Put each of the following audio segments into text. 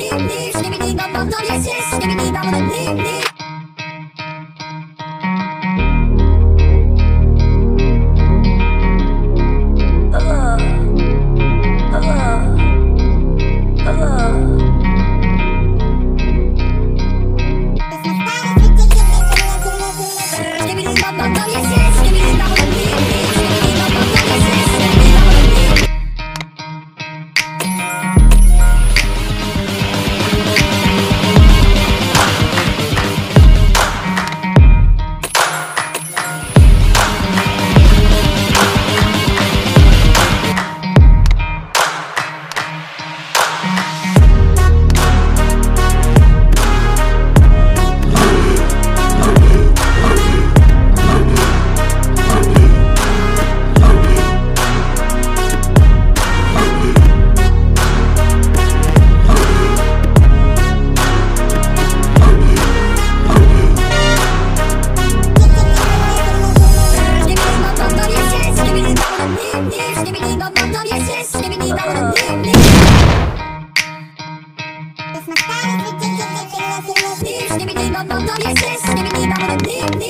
bleep bleep, skibidi bop bop, don't yes yes, skibidi bop bop, bleep bleep. Non t'en laisser, c'est les mini-bars de Bibi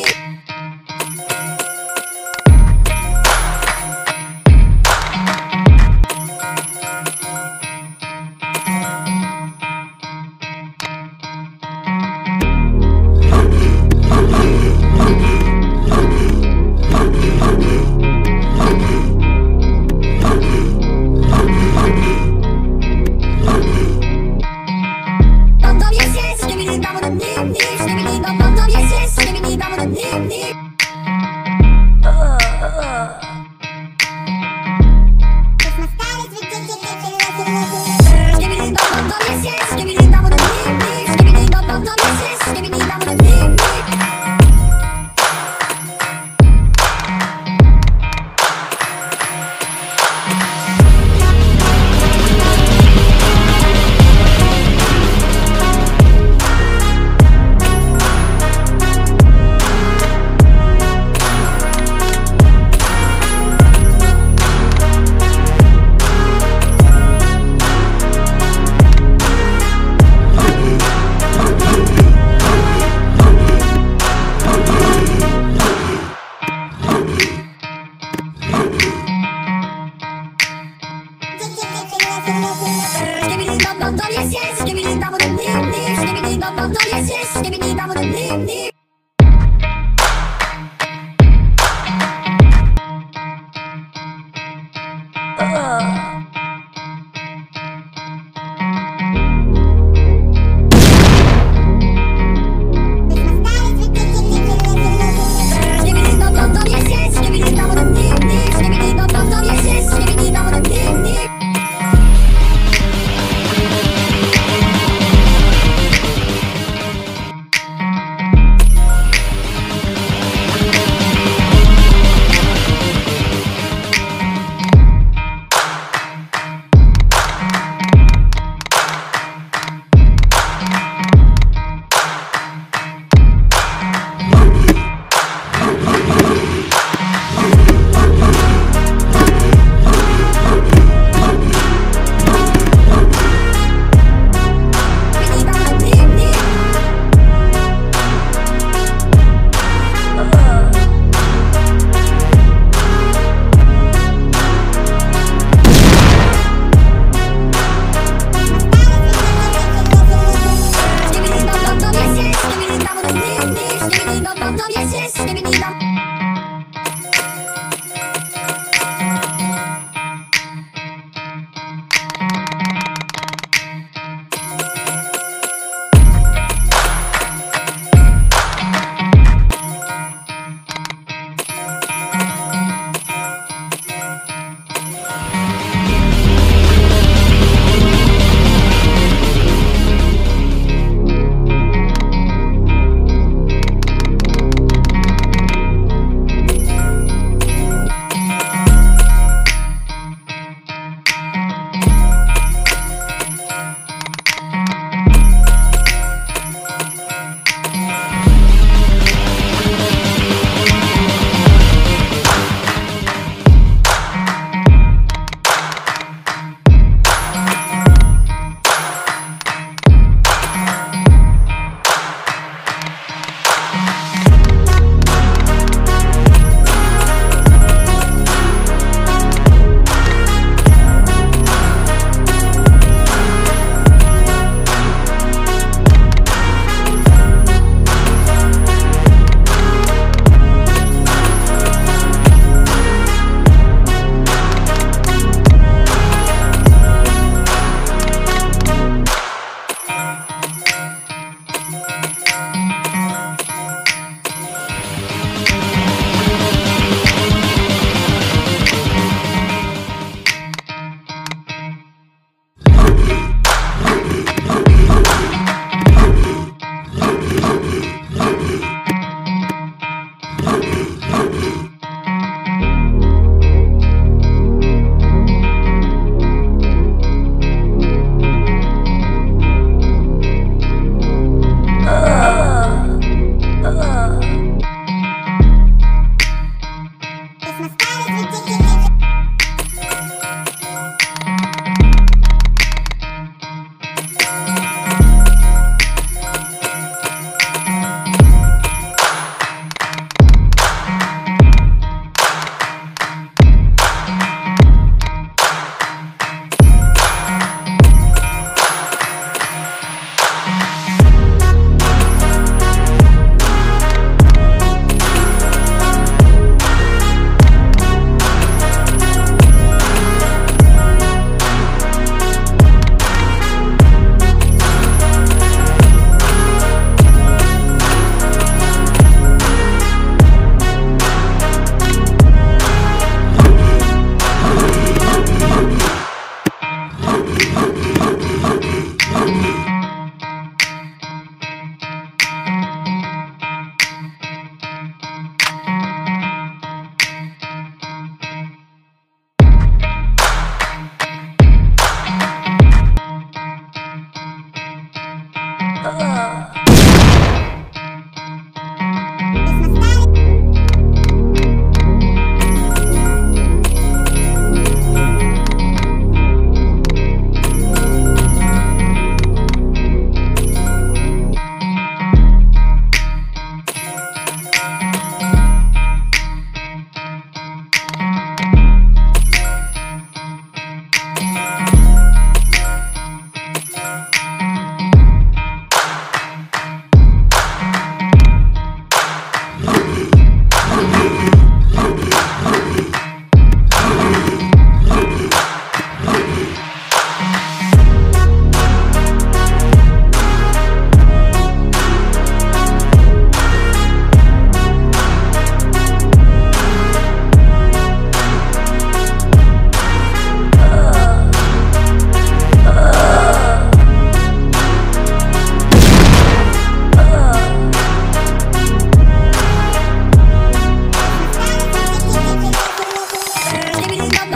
Give me the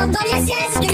Antônia Ciência